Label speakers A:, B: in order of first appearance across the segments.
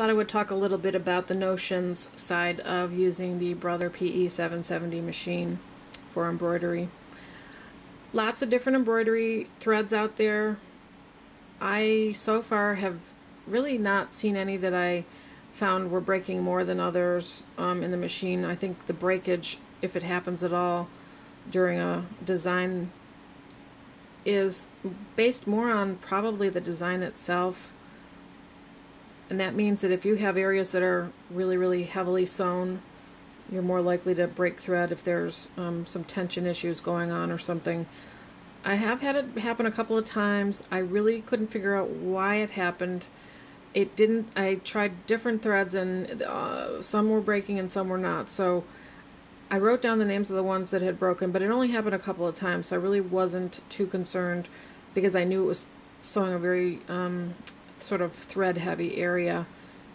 A: thought I would talk a little bit about the notions side of using the Brother PE 770 machine for embroidery. Lots of different embroidery threads out there. I so far have really not seen any that I found were breaking more than others um, in the machine. I think the breakage, if it happens at all during a design, is based more on probably the design itself. And that means that if you have areas that are really, really heavily sewn, you're more likely to break thread if there's um, some tension issues going on or something. I have had it happen a couple of times. I really couldn't figure out why it happened. It didn't, I tried different threads and uh, some were breaking and some were not. So I wrote down the names of the ones that had broken, but it only happened a couple of times. So I really wasn't too concerned because I knew it was sewing a very um, sort of thread heavy area.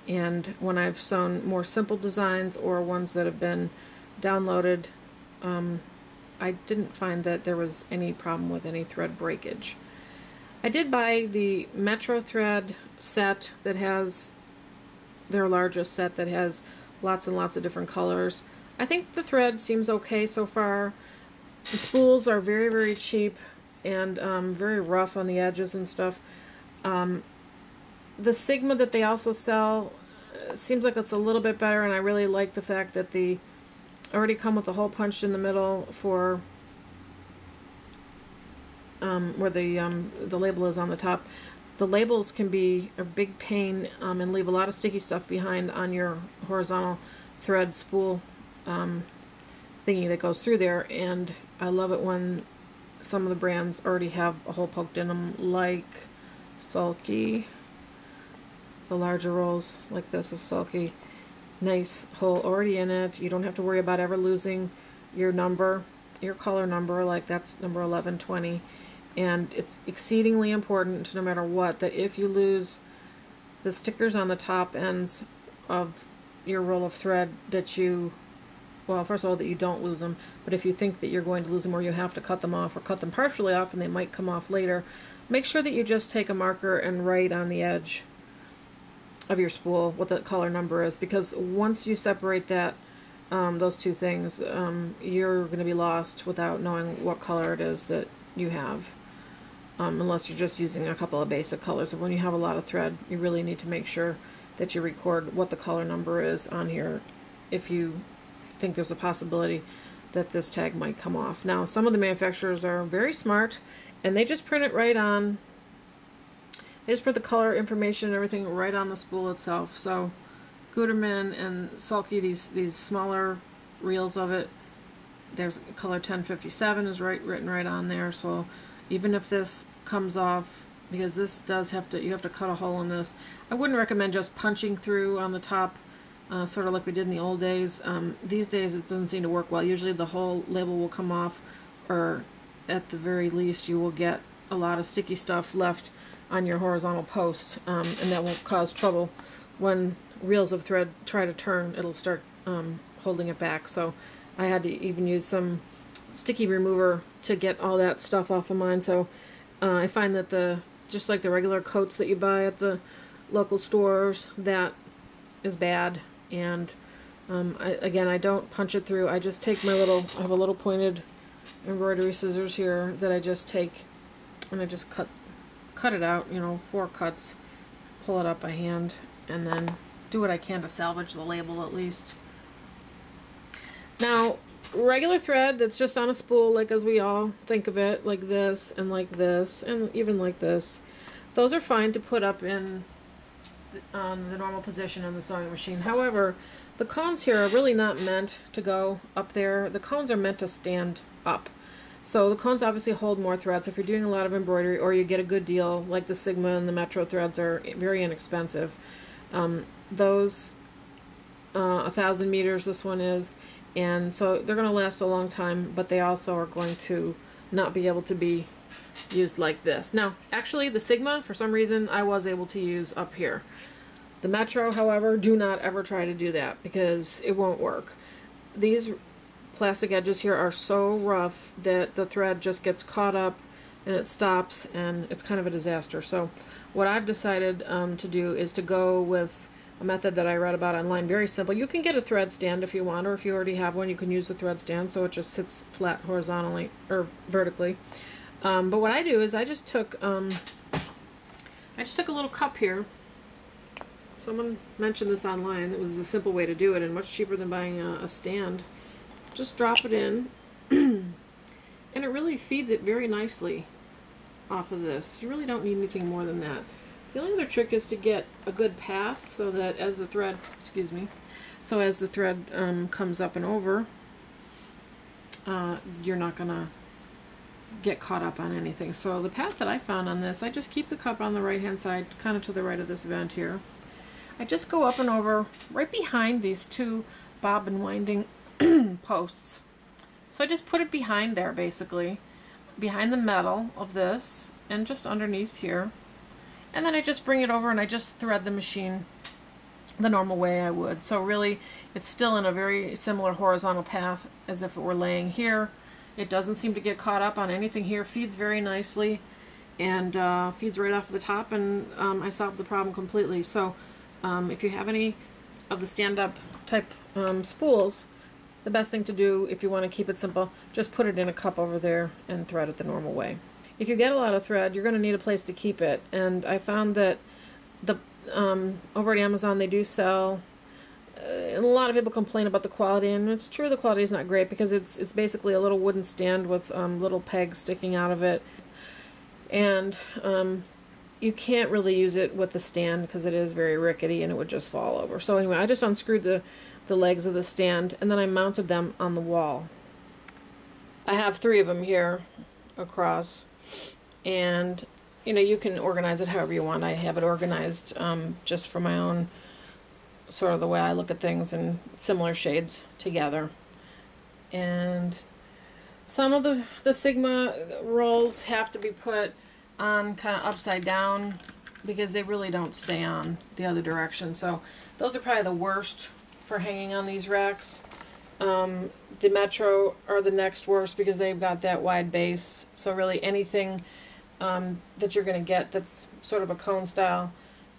A: And when I've sewn more simple designs or ones that have been downloaded, um, I didn't find that there was any problem with any thread breakage. I did buy the Metro Thread set that has their largest set that has lots and lots of different colors. I think the thread seems okay so far. The spools are very, very cheap and um, very rough on the edges and stuff. Um, the Sigma that they also sell uh, seems like it's a little bit better and I really like the fact that the already come with a hole punched in the middle for um, where the um, the label is on the top. The labels can be a big pain um, and leave a lot of sticky stuff behind on your horizontal thread spool um, thingy that goes through there. And I love it when some of the brands already have a hole poked in them, like Sulky. The larger rolls like this of Sulky nice hole already in it. You don't have to worry about ever losing your number, your color number, like that's number 1120. And it's exceedingly important, no matter what, that if you lose the stickers on the top ends of your roll of thread, that you, well, first of all, that you don't lose them, but if you think that you're going to lose them or you have to cut them off or cut them partially off and they might come off later, make sure that you just take a marker and write on the edge of your spool what the color number is because once you separate that um, those two things um, you're going to be lost without knowing what color it is that you have um, unless you're just using a couple of basic colors. When you have a lot of thread you really need to make sure that you record what the color number is on here if you think there's a possibility that this tag might come off. Now some of the manufacturers are very smart and they just print it right on they just put the color information and everything right on the spool itself. So Gutermann and Sulky, these these smaller reels of it, there's color 1057 is right written right on there. So even if this comes off, because this does have to, you have to cut a hole in this. I wouldn't recommend just punching through on the top, uh, sort of like we did in the old days. Um, these days it doesn't seem to work well. Usually the whole label will come off, or at the very least you will get a lot of sticky stuff left on your horizontal post um, and that won't cause trouble. When reels of thread try to turn it'll start um, holding it back. So I had to even use some sticky remover to get all that stuff off of mine. So uh, I find that the just like the regular coats that you buy at the local stores that is bad. And um, I, again I don't punch it through. I just take my little I have a little pointed embroidery scissors here that I just take and I just cut cut it out, you know, four cuts, pull it up by hand, and then do what I can to salvage the label at least. Now, regular thread that's just on a spool, like as we all think of it, like this, and like this, and even like this, those are fine to put up in on the normal position on the sewing machine. However, the cones here are really not meant to go up there. The cones are meant to stand up. So the cones obviously hold more threads. If you're doing a lot of embroidery or you get a good deal, like the Sigma and the Metro threads are very inexpensive. Um, those, uh, a thousand meters this one is, and so they're going to last a long time, but they also are going to not be able to be used like this. Now, actually the Sigma, for some reason, I was able to use up here. The Metro, however, do not ever try to do that because it won't work. These plastic edges here are so rough that the thread just gets caught up and it stops and it's kind of a disaster. So what I've decided um, to do is to go with a method that I read about online. Very simple. You can get a thread stand if you want, or if you already have one, you can use the thread stand so it just sits flat horizontally or vertically. Um, but what I do is I just took um, I just took a little cup here. Someone mentioned this online. It was a simple way to do it and much cheaper than buying a, a stand. Just drop it in, and it really feeds it very nicely off of this. You really don't need anything more than that. The only other trick is to get a good path so that as the thread, excuse me, so as the thread um, comes up and over, uh, you're not going to get caught up on anything. So the path that I found on this, I just keep the cup on the right hand side, kind of to the right of this vent here. I just go up and over right behind these two bobbin winding posts. So I just put it behind there basically, behind the metal of this and just underneath here. And then I just bring it over and I just thread the machine the normal way I would. So really, it's still in a very similar horizontal path as if it were laying here. It doesn't seem to get caught up on anything here. Feeds very nicely and uh, feeds right off the top and um, I solved the problem completely. So um, if you have any of the stand-up type um, spools, the best thing to do if you want to keep it simple, just put it in a cup over there and thread it the normal way if you get a lot of thread, you're going to need a place to keep it. And I found that the um, over at Amazon they do sell. Uh, a lot of people complain about the quality, and it's true the quality is not great because it's it's basically a little wooden stand with um, little pegs sticking out of it, and um, you can't really use it with the stand because it is very rickety and it would just fall over. So anyway, I just unscrewed the the legs of the stand and then I mounted them on the wall. I have three of them here across and you know you can organize it however you want. I have it organized um, just for my own sort of the way I look at things in similar shades together. And some of the, the Sigma rolls have to be put on kind of upside down because they really don't stay on the other direction. So those are probably the worst for hanging on these racks. Um, the Metro are the next worst because they've got that wide base. So really anything um, that you're going to get that's sort of a cone style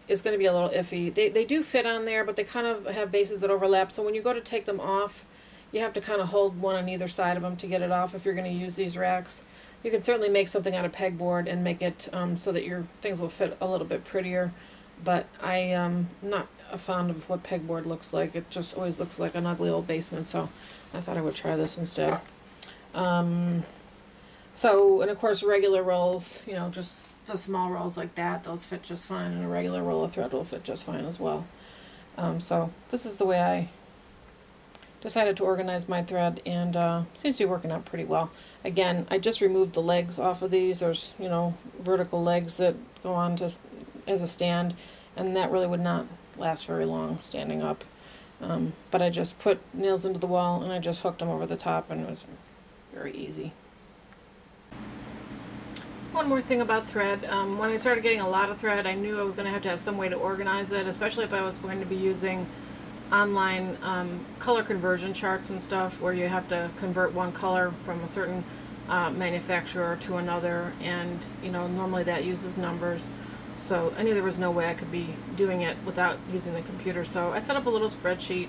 A: is going to be a little iffy. They, they do fit on there, but they kind of have bases that overlap. So when you go to take them off, you have to kind of hold one on either side of them to get it off if you're going to use these racks. You can certainly make something out of pegboard and make it um, so that your things will fit a little bit prettier. But I am um, not a fond of what pegboard looks like. It just always looks like an ugly old basement, so I thought I would try this instead. Um, so, and of course, regular rolls, you know, just the small rolls like that, those fit just fine, and a regular roll of thread will fit just fine as well. Um, so, this is the way I decided to organize my thread, and uh, seems to be working out pretty well. Again, I just removed the legs off of these. There's, you know, vertical legs that go on to as a stand, and that really would not last very long standing up. Um, but I just put nails into the wall, and I just hooked them over the top, and it was very easy. One more thing about thread. Um, when I started getting a lot of thread, I knew I was going to have to have some way to organize it, especially if I was going to be using online um, color conversion charts and stuff where you have to convert one color from a certain uh, manufacturer to another and you know normally that uses numbers. So I knew there was no way I could be doing it without using the computer. So I set up a little spreadsheet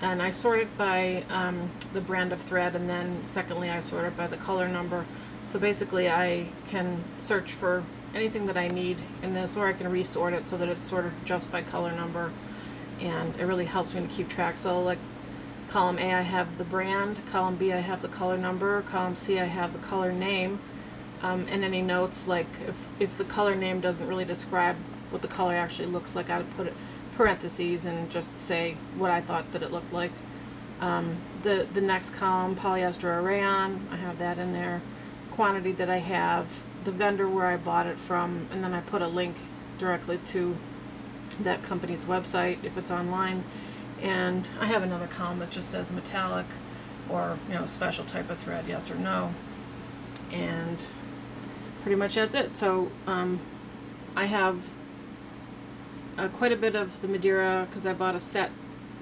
A: and I sorted by um, the brand of thread and then secondly I sorted by the color number. So basically I can search for anything that I need in this or I can resort it so that it's sorted just by color number and it really helps me to keep track. So like column A I have the brand, column B I have the color number, column C I have the color name um, and any notes like if, if the color name doesn't really describe what the color actually looks like I would put it parentheses and just say what I thought that it looked like. Um, the, the next column, polyester or rayon, I have that in there quantity that I have, the vendor where I bought it from, and then I put a link directly to that company's website if it's online. And I have another column that just says metallic or, you know, special type of thread, yes or no. And pretty much that's it. So um, I have uh, quite a bit of the Madeira because I bought a set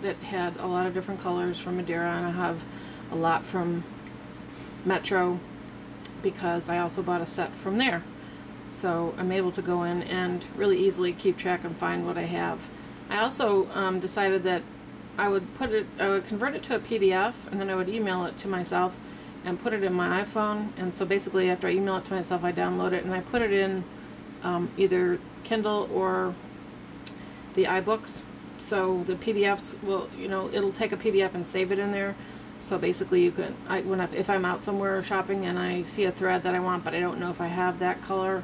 A: that had a lot of different colors from Madeira and I have a lot from Metro because I also bought a set from there. So I'm able to go in and really easily keep track and find what I have I also um, decided that I would put it, I would convert it to a PDF, and then I would email it to myself, and put it in my iPhone. And so basically, after I email it to myself, I download it and I put it in um, either Kindle or the iBooks. So the PDFs will, you know, it'll take a PDF and save it in there. So basically, you can, I, when I, if I'm out somewhere shopping and I see a thread that I want, but I don't know if I have that color,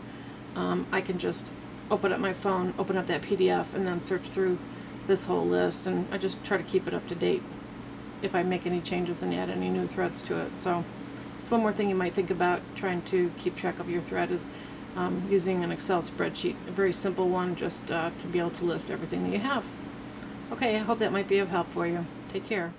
A: um, I can just open up my phone, open up that PDF, and then search through this whole list. And I just try to keep it up to date if I make any changes and add any new threads to it. So it's one more thing you might think about trying to keep track of your thread is um, using an Excel spreadsheet, a very simple one, just uh, to be able to list everything that you have. Okay, I hope that might be of help for you. Take care.